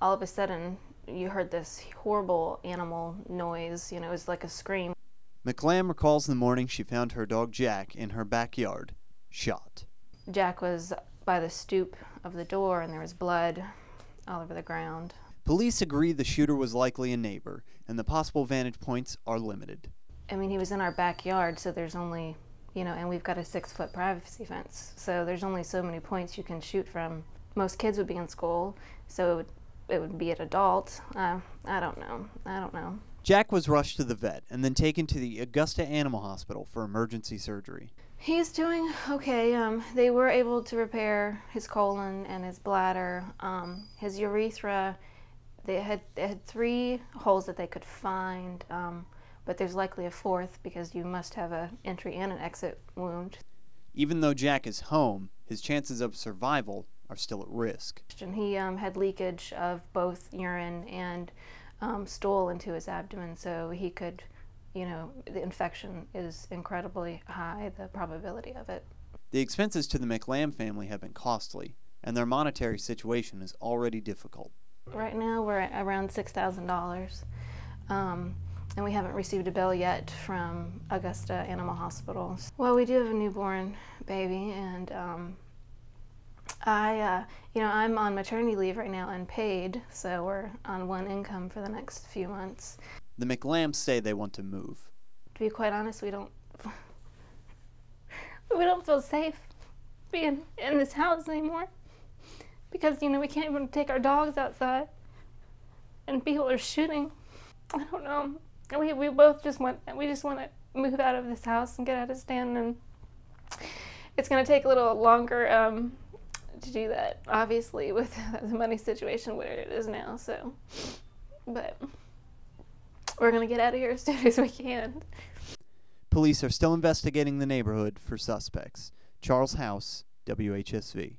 all of a sudden you heard this horrible animal noise. You know, it was like a scream. McLam recalls the morning she found her dog Jack in her backyard, shot. Jack was by the stoop of the door and there was blood all over the ground. Police agree the shooter was likely a neighbor, and the possible vantage points are limited. I mean, he was in our backyard, so there's only, you know, and we've got a six foot privacy fence, so there's only so many points you can shoot from. Most kids would be in school, so it would, it would be an adult. Uh, I don't know. I don't know. Jack was rushed to the vet and then taken to the Augusta Animal Hospital for emergency surgery. He's doing okay. Um, they were able to repair his colon and his bladder. Um, his urethra, they had, they had three holes that they could find, um, but there's likely a fourth because you must have an entry and an exit wound. Even though Jack is home, his chances of survival are still at risk. And he um, had leakage of both urine and um, stool into his abdomen, so he could you know, the infection is incredibly high, the probability of it. The expenses to the McLam family have been costly, and their monetary situation is already difficult. Right now, we're at around $6,000, um, and we haven't received a bill yet from Augusta Animal Hospital. Well, we do have a newborn baby, and um, I, uh, you know, I'm on maternity leave right now, unpaid, so we're on one income for the next few months. The McLams say they want to move. To be quite honest, we don't we don't feel safe being in this house anymore. Because, you know, we can't even take our dogs outside. And people are shooting. I don't know. We we both just want we just want to move out of this house and get out of Staunton and it's going to take a little longer um, to do that, obviously, with the money situation where it is now. So, but we're going to get out of here as soon as we can. Police are still investigating the neighborhood for suspects. Charles House, WHSV.